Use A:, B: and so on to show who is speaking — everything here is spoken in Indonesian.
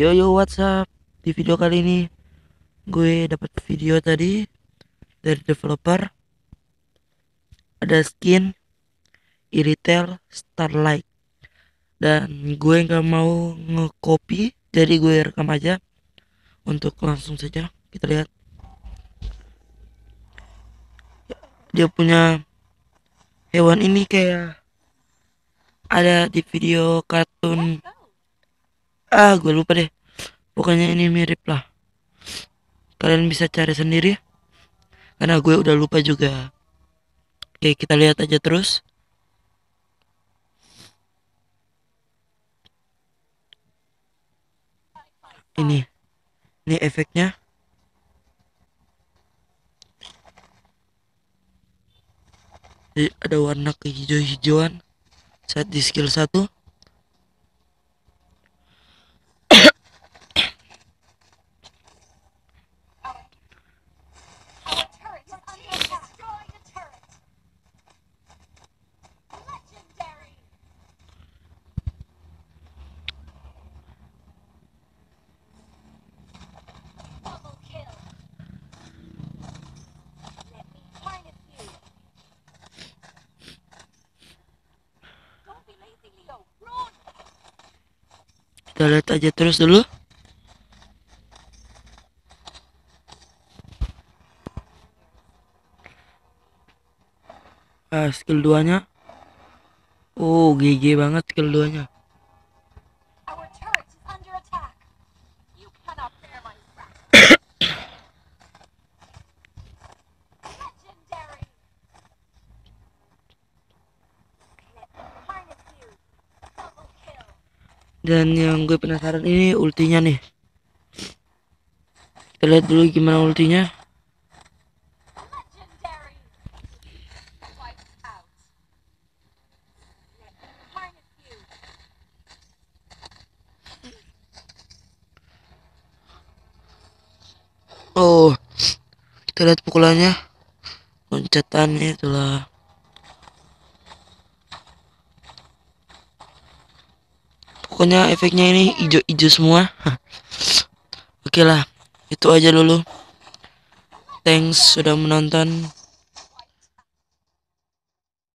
A: Yo yo WhatsApp di video kali ini gue dapat video tadi dari developer. Ada skin Iritel Starlight. Dan gue nggak mau ngekopi jadi gue rekam aja. Untuk langsung saja kita lihat. Dia punya hewan ini kayak ada di video kartun ah gue lupa deh. Pokoknya ini mirip lah. Kalian bisa cari sendiri karena gue udah lupa juga. Oke kita lihat aja terus. Ini. Ini efeknya. Jadi ada warna kehijau-hijauan. Saat di skill 1 kita lihat aja terus dulu. Ah skill 2 nya oh GG banget skill 2 nya dan yang gue penasaran ini ultinya nih. Kita lihat dulu gimana ultinya. Oh kita lihat pukulannya. Loncatannya itulah pokoknya efeknya ini hijau-hijau semua. Oke lah itu aja dulu. Thanks sudah menonton